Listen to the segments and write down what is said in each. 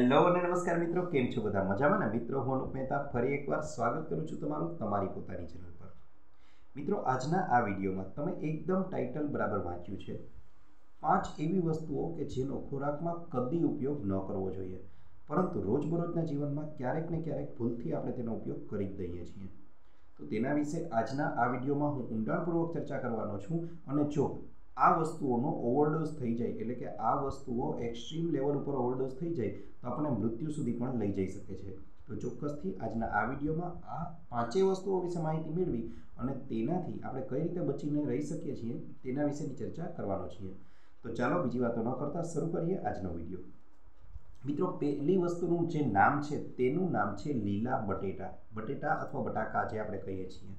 Hello અને નમસ્કાર મિત્રો, કેમ છો બધા? મજામાં ને? મિત્રો, હું અનુપ મહેતા ફરી એકવાર સ્વાગત કરું છું તમારું તમારી પોતાની ચેનલ પર. મિત્રો, આજના આ વિડીયોમાં તમે એકદમ ટાઇટલ બરાબર વાંચ્યું છે. પાંચ એવી વસ્તુઓ કે જેનો ખોરાકમાં કદી ઉપયોગ ન કરવો જોઈએ, પરંતુ રોજબરોજના જીવનમાં ક્યારેક ને ક્યારેક ભૂલથી આપણે તેનો ઉપયોગ કરી જ દઈએ છીએ. તો તેના વિશે આજના આ વિડીયોમાં હું ઊંડાણપૂર્વક ચર્ચા કરવાનો છું અને જો આ વસ્તુઓનો ઓવરડોઝ થઈ જાય, એટલે કે આ વસ્તુઓ એક્સ્ટ્રીમ લેવલ ઉપર ઓવરડોઝ થઈ જાય, તો આપણને મૃત્યુ સુધી પણ લઈ જઈ શકે છે. તો ચોક્કસથી આજના આ વિડીયોમાં આ પાંચેય વસ્તુઓ વિશે માહિતી મેળવી અને તેનાથી આપણે કઈ રીતે બચીને રહી શકીએ છીએ, તેના વિશેની ચર્ચા કરવાનો છીએ. તો ચાલો બીજી વાતો ન કરતા શરૂ કરીએ આજનો વીડિયો. મિત્રો, પહેલી વસ્તુનું જે નામ છે, તેનું નામ છે લીલા બટેટા. બટેટા અથવા બટાકા જે આપણે કહીએ છીએ.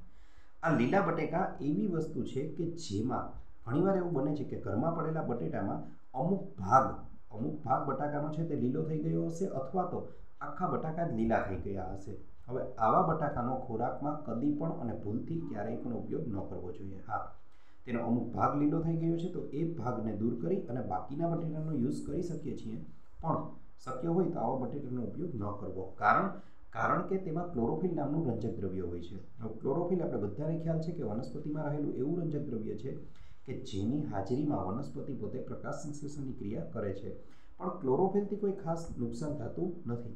આ લીલા બટેકા એવી વસ્તુ છે કે જેમાં ઘણીવાર એવું બને છે કે ઘરમાં પડેલા બટેટામાં અમુક ભાગ અમુક ભાગ બટાકાનો છે તે લીલો થઈ ગયો હશે અથવા તો આખા બટાકા જ લીલા થઈ ગયા હશે. હવે આવા બટાકાનો ખોરાકમાં કદી પણ અને ભૂલથી ક્યારેય પણ ઉપયોગ ન કરવો જોઈએ. હા, તેનો અમુક ભાગ લીલો થઈ ગયો છે તો એ ભાગને દૂર કરી અને બાકીના બટેટાનો યુઝ કરી શકીએ છીએ. પણ શક્ય હોય તો આવા બટેટાનો ઉપયોગ ન કરવો. કારણ કારણ કે તેમાં ક્લોરોફિલ નામનું રંજક દ્રવ્ય હોય છે. ક્લોરોફિલ આપણે બધાને ખ્યાલ છે કે વનસ્પતિમાં રહેલું એવું રંજક દ્રવ્ય છે કે જેની હાજરીમાં વનસ્પતિ પોતે પ્રકાશ સંશ્લેષણની ક્રિયા કરે છે. પણ ક્લોરોફિલથી કોઈ ખાસ નુકસાન થતું નથી.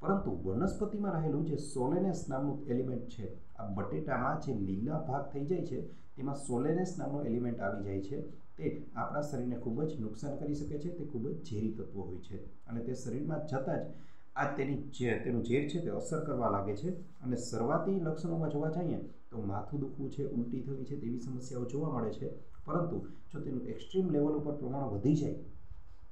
પરંતુ વનસ્પતિમાં રહેલું જે સોલેનેસ નામનું એલિમેન્ટ છે, આ બટેટામાં જે લીલા ભાગ થઈ જાય છે, તેમાં સોલેનેસ નામનો એલિમેન્ટ આવી જાય છે. તે આપણા શરીરને ખૂબ જ નુકસાન કરી શકે છે, તે ખૂબ જ ઝેરી તત્વો હોય છે. અને તે શરીરમાં જતાં જ આ તેની જે તેનું ઝેર છે તે અસર કરવા લાગે છે. અને શરૂઆતી લક્ષણોમાં જોવા જઈએ તો માથું દુખવું છે, ઉલટી થવી છે તેવી સમસ્યાઓ જોવા મળે છે. પરંતુ જો તેનું એક્સ્ટ્રીમ લેવલ ઉપર પ્રમાણ વધી જાય,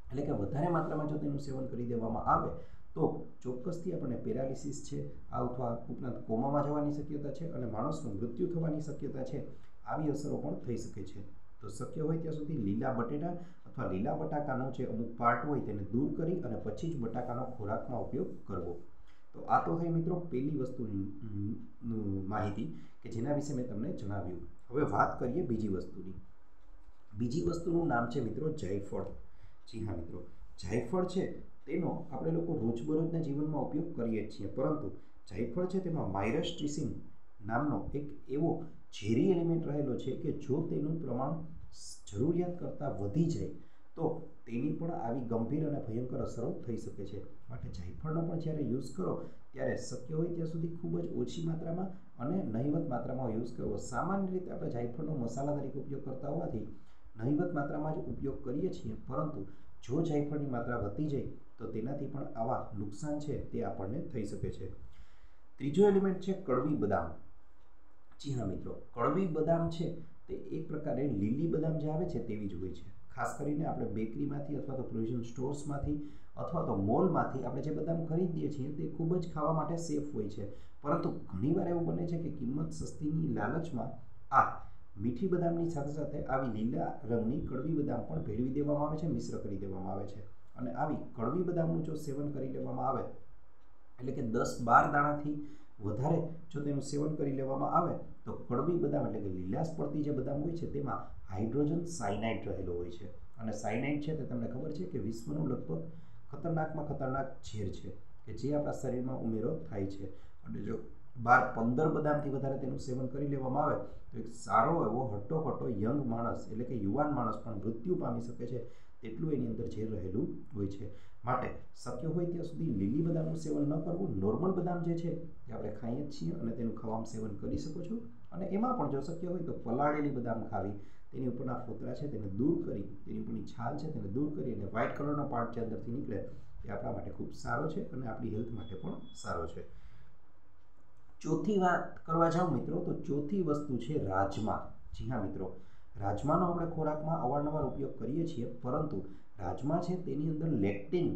એટલે કે વધારે માત્રામાં જો તેનું સેવન કરી દેવામાં આવે, તો ચોક્કસથી આપણને પેરાલિસિસ છે આ અથવા ઉપરાંત કોમામાં જવાની શક્યતા છે અને માણસનું મૃત્યુ થવાની શક્યતા છે, આવી અસરો પણ થઈ શકે છે. તો શક્ય હોય ત્યાં સુધી લીલા બટેટા અથવા લીલા બટાકાનો જે અમુક પાર્ટ હોય તેને દૂર કરી અને પછી જ બટાકાનો ખોરાકમાં ઉપયોગ કરવો. તો આ તો થઈ મિત્રો પહેલી વસ્તુની માહિતી કે જેના વિશે મેં તમને જણાવ્યું. હવે વાત કરીએ બીજી વસ્તુની. બીજી વસ્તુનું નામ છે મિત્રો જાયફળ. જી હા મિત્રો, જાયફળ છે તેનો આપણે લોકો રોજબરોજના જીવનમાં ઉપયોગ કરીએ જ છીએ. પરંતુ જાયફળ છે તેમાં માઇરસ્ટ્રિસિન નામનો એક એવો ઝેરી એલિમેન્ટ રહેલો છે કે જો તેનું પ્રમાણ જરૂરિયાત કરતાં વધી જાય, તો તેની પણ આવી ગંભીર અને ભયંકર અસરો થઈ શકે છે. માટે જાયફળનો પણ જ્યારે યુઝ કરો, ત્યારે શક્ય હોય ત્યાં સુધી ખૂબ જ ઓછી માત્રામાં અને નહિવત માત્રામાં યુઝ કરવો સામાન્ય રીતે આપણે જાયફળનો મસાલા તરીકે ઉપયોગ કરતા હોવાથી નહિવત માત્રામાં જ ઉપયોગ કરીએ છીએ, પરંતુ જો જાયફળની માત્રા વધતી જાય, તો તેનાથી પણ આવા નુકસાન છે તે આપણને થઈ શકે છે. ત્રીજો એલિમેન્ટ છે કડવી બદામ. જી હા મિત્રો, કડવી બદામ છે તે એક પ્રકારે લીલી બદામ જે આવે છે તેવી જ હોય છે. ખાસ કરીને આપણે બેકરીમાંથી અથવા તો પ્રોવિઝન સ્ટોર્સમાંથી અથવા તો મોલમાંથી આપણે જે બદામ ખરીદીએ છીએ તે ખૂબ જ ખાવા માટે સેફ હોય છે. પરંતુ ઘણીવાર એવું બને છે કે કિંમત સસ્તીની લાલચમાં આ મીઠી બદામની સાથે સાથે આવી લીલા રંગની કડવી બદામ પણ ભેળવી દેવામાં આવે છે, મિશ્ર કરી દેવામાં આવે છે. અને આવી કડવી બદામનું જો સેવન કરી લેવામાં આવે, એટલે કે દસ બાર દાણાથી વધારે જો તેનું સેવન કરી લેવામાં આવે, તો કડવી બદામ એટલે કે લીલાશ પડતી જે બદામ હોય છે, તેમાં હાઇડ્રોજન સાયનાઇડ રહેલો હોય છે. અને સાયનાઇડ છે તે તમને ખબર છે કે વિશ્વનું લગભગ ખતરનાકમાં ખતરનાક ઝેર છે, કે જે આપણા શરીરમાં ઉમેરો થાય છે. અને જો બાર પંદર બદામથી વધારે તેનું સેવન કરી લેવામાં આવે, તો એક સારો એવો હટ્ટો યંગ માણસ, એટલે કે યુવાન માણસ પણ મૃત્યુ પામી શકે છે, તેટલું એની અંદર ઝેર રહેલું હોય છે. માટે શક્ય હોય ત્યાં સુધી લીલી બદામનું સેવન ન કરવું. નોર્મલ બદામ જે છે તે આપણે ખાઈએ જ છીએ અને તેનું ખાવામાં સેવન કરી શકો છો. અને એમાં પણ જો શક્ય હોય તો પલાળેલી બદામ ખાવી. તેની ઉપરના ફોતરા છે, તેને દૂર કરી, તેની ઉપરની છાલ છે, તેને દૂર કરી અને વ્હાઇટ કલરનો પાર્ટ જે અંદરથી નીકળે, એ આપણા માટે ખૂબ સારો છે અને આપણી હેલ્થ માટે પણ સારો છે. ચોથી વાત કરવા જાઉં મિત્રો, તો ચોથી વસ્તુ છે રાજમા. જી હા મિત્રો, રાજમાનો આપણે ખોરાકમાં અવારનવાર ઉપયોગ કરીએ છીએ, પરંતુ રાજમા છે તેની અંદર લેક્ટિન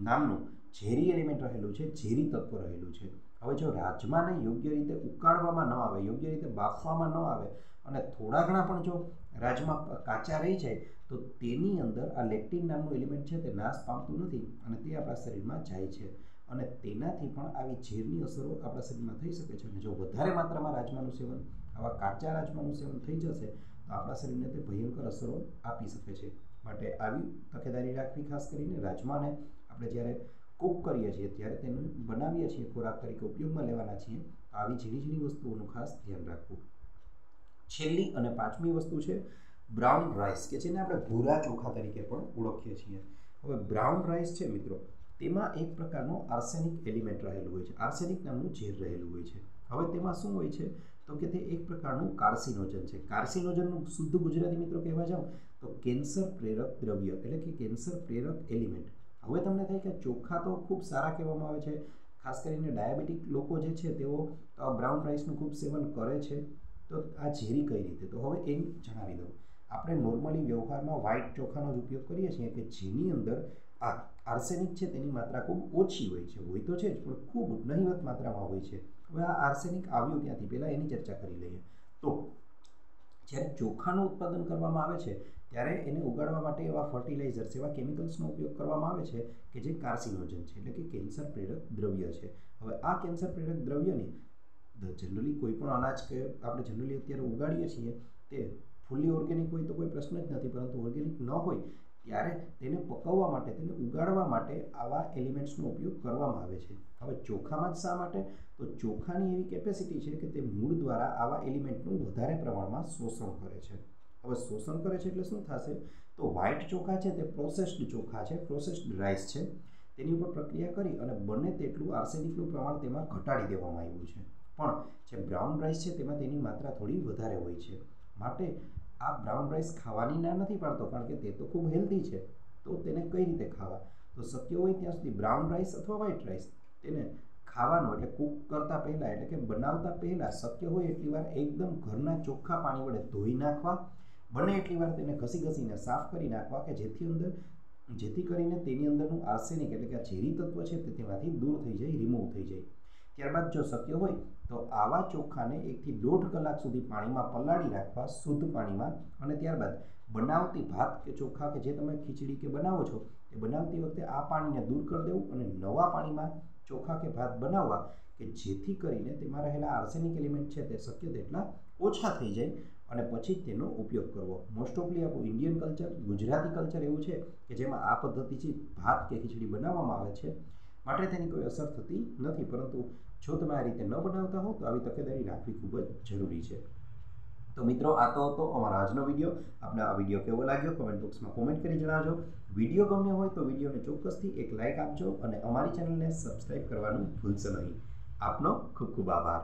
નામનું ઝેરી એલિમેન્ટ રહેલું છે, ઝેરી તત્વ રહેલું છે. હવે જો રાજમાને યોગ્ય રીતે ઉકાળવામાં ન આવે, યોગ્ય રીતે બાફવામાં ન આવે અને થોડા ઘણા પણ જો રાજમા કાચા રહી જાય, તો તેની અંદર આ લેક્ટિન નામનું એલિમેન્ટ છે તે નાશ પામતું નથી અને તે આપણા શરીરમાં જાય છે. અને તેનાથી પણ આવી ઝેરની અસરો આપણા શરીરમાં થઈ શકે છે. અને જો વધારે માત્રામાં રાજમાનું સેવન, આવા કાચા રાજમાનું સેવન થઈ જશે, તો આપણા શરીરને તે ભયંકર અસરો આપી શકે છે. માટે આવી તકેદારી રાખવી ખાસ કરીને રાજમાને આપણે જ્યારે કૂક કરીએ છીએ, ત્યારે તેનું બનાવીએ છીએ, ખોરાક તરીકે ઉપયોગમાં લેવાના છીએ, તો આવી ઝીણી ઝીણી વસ્તુઓનું ખાસ ધ્યાન રાખવું. છેલ્લી અને પાંચમી વસ્તુ છે, બ્રાઉન રાઈસ, કે જેને આપણે ભૂરા ચોખા તરીકે પણ ઓળખીએ છીએ. હવે બ્રાઉન રાઈસ છે મિત્રો તેમાં એક પ્રકારનું આર્સેનિક એલિમેન્ટ રહેલું હોય છે. આર્સેનિક નામનું ઝેર રહેલું હોય છે. હવે તેમાં શું હોય છે? તો કે તે એક પ્રકારનું કાર્સિનોજન છે. કાર્સિનોજનનું શુદ્ધ ગુજરાતી મિત્રો કહેવા જાવ તો કેન્સર પ્રેરક દ્રવ્ય એટલે કે કેન્સર પ્રેરક એલિમેન્ટ. હવે તમને થાય કે ચોખા તો ખૂબ સારા કહેવામાં આવે છે. ખાસ કરીને ડાયાબિટીક લોકો જે છે તેઓ બ્રાઉન રાઈસનું ખૂબ સેવન કરે છે. તો આ ઝેરી કઈ રીતે? તો હવે એમ જણાવી દઉં. આપણે નોર્મલી વ્યવહારમાં વ્હાઇટ ચોખાનો જ ઉપયોગ કરીએ છીએ કે જેની અંદર આ આર્સેનિક છે તેની માત્રા ખૂબ ઓછી હોય છે, હોય તો છે જ, પણ ખૂબ નહિવત માત્રામાં હોય છે. હવે આ આર્સેનિક આવ્યું ક્યાંથી? પહેલાં એની ચર્ચા કરી લઈએ. તો જ્યારે ચોખાનું ઉત્પાદન કરવામાં આવે છે, ત્યારે એને ઉગાડવા માટે એવા ફર્ટિલાઇઝર્સ એવા કેમિકલ્સનો ઉપયોગ કરવામાં આવે છે કે જે કાર્સિનોજન છે, એટલે કે કેન્સર પ્રેરક દ્રવ્ય છે. હવે આ કેન્સર પ્રેરક દ્રવ્યની જનરલી કોઈ પણ અનાજ કે આપણે જનરલી અત્યારે ઉગાડીએ છીએ, તે ફૂલ્લી ઓર્ગેનિક હોય તો કોઈ પ્રશ્ન જ નથી, પરંતુ ઓર્ગેનિક ન હોય ત્યારે તેને પકવવા માટે, તેને ઉગાડવા માટે આવા એલિમેન્ટ્સનો ઉપયોગ કરવામાં આવે છે. હવે ચોખામાં જ શા માટે? તો ચોખાની એવી કેપેસિટી છે કે તે મૂળ દ્વારા આવા એલિમેન્ટનું વધારે પ્રમાણમાં શોષણ કરે છે. હવે શોષણ કરે છે એટલે શું થશે? તો વ્હાઇટ ચોખા છે તે પ્રોસેસ્ડ ચોખા છે, પ્રોસેસ્ડ રાઈસ છે. તેની ઉપર પ્રક્રિયા કરી અને બને તેટલું આર્સેનિકનું પ્રમાણ તેમાં ઘટાડી દેવામાં આવ્યું છે. પણ જે બ્રાઉન રાઈસ છે તેમાં તેની માત્રા થોડી વધારે હોય છે. માટે આ બ્રાઉન રાઈસ ખાવાની ના નથી પાડતો, કારણ કે તે તો ખૂબ હેલ્ધી છે. તો તેને કઈ રીતે ખાવા? તો શક્ય હોય ત્યાં સુધી બ્રાઉન રાઈસ અથવા વ્હાઈટ રાઈસ તેને ખાવાનો, એટલે કૂક કરતાં પહેલાં, એટલે કે બનાવતા પહેલાં શક્ય હોય એટલી વાર એકદમ ઘરના ચોખ્ખા પાણી વડે ધોઈ નાખવા. બને એટલી વાર તેને ઘસી ઘસીને સાફ કરી નાખવા કે જેથી અંદર, જેથી કરીને તેની અંદરનું આર્સેનિક એટલે કે આ ઝેરી તત્વ છે તે તેમાંથી દૂર થઈ જાય રિમૂવ થઈ જાય. ત્યારબાદ જો શક્ય હોય તો આવા ચોખાને એકથી દોઢ કલાક સુધી પાણીમાં પલાળી રાખવા શુદ્ધ પાણીમાં અને ત્યારબાદ બનાવતી ભાત કે ચોખા કે જે તમે ખીચડી કે બનાવો છો, એ બનાવતી વખતે આ પાણીને દૂર કરી દેવું અને નવા પાણીમાં ચોખા કે ભાત બનાવવા કે જેથી કરીને તેમાં રહેલા આર્સેનિક એલિમેન્ટ છે તે શક્ય તેટલા ઓછા થઈ જાય અને પછી તેનો ઉપયોગ કરવો. મોસ્ટ ઓફલી આપણું ઇન્ડિયન કલ્ચર ગુજરાતી કલ્ચર એવું છે કે જેમાં આ પદ્ધતિથી ભાત કે ખીચડી બનાવવામાં આવે છે. માટે તેની કોઈ અસર થતી નથી, પરંતુ જો તમે આ રીતે ન બનાવતા હો, તો આવી તકેદારી રાખવી ખૂબ જ જરૂરી છે. તો મિત્રો, આ તો હતો અમારો આજનો વીડિયો. આપણે આ વીડિયો કેવો લાગ્યો? કમેન્ટ બોક્સમાં કોમેન્ટ કરી જણાવજો. વીડિયો ગમ્યો હોય તો વિડીયોને ચોક્કસથી એક લાઇક આપજો અને અમારી ચેનલને સબસ્ક્રાઈબ કરવાનું ભૂલશો નહીં. આપનો ખૂબ ખૂબ આભાર.